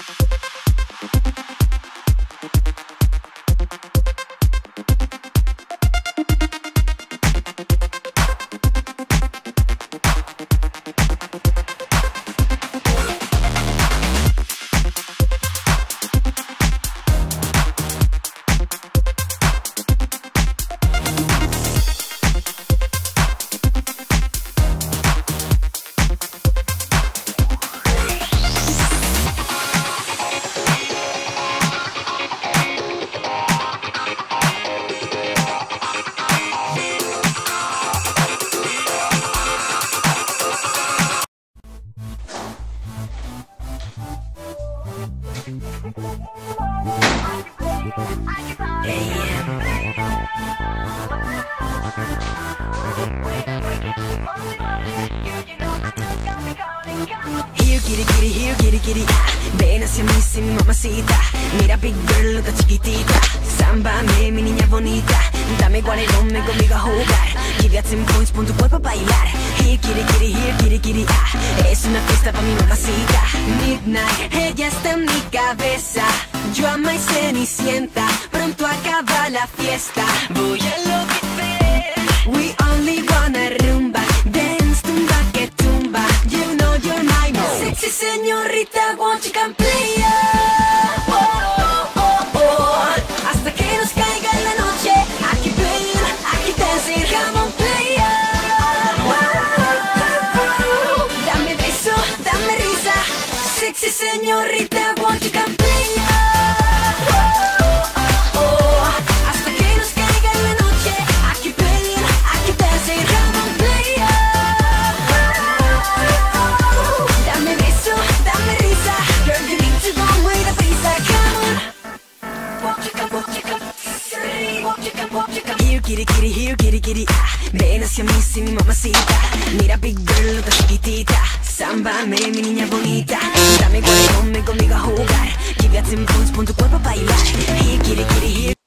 Here kitty kitty, here kitty kitty Ven hacia mí, sí, mi mamacita Mira big girl, loca chiquitita. Sámbame, mi niña bonita. Dame guarelón, conmigo a jugar Give ya 10 points, pon tu cuerpo a bailar. Here kitty kitty, here kitty kitty ah. Es una fiesta pa' mi mamacita Midnight, ella está en mi cabeza. Yo ama y cenicienta. Pronto acaba la fiesta. Voy a enloquecer We Sexy señorita, won't you come oh, oh, oh, oh. Hasta que nos caiga la noche Aquí playing, aquí dancing Come on. Dame beso, dame risa Sexy señorita, kitty, kitty, here, kitty, kitty ah. Ven hacia mí, sí, mi mamacita Mira, big girl, loca chiquitita Sámbame, mi niña bonita Dame guarelón, ven conmigo a jugar Give ya 10 points, pon tu cuerpo a bailar Here, kitty, kitty, here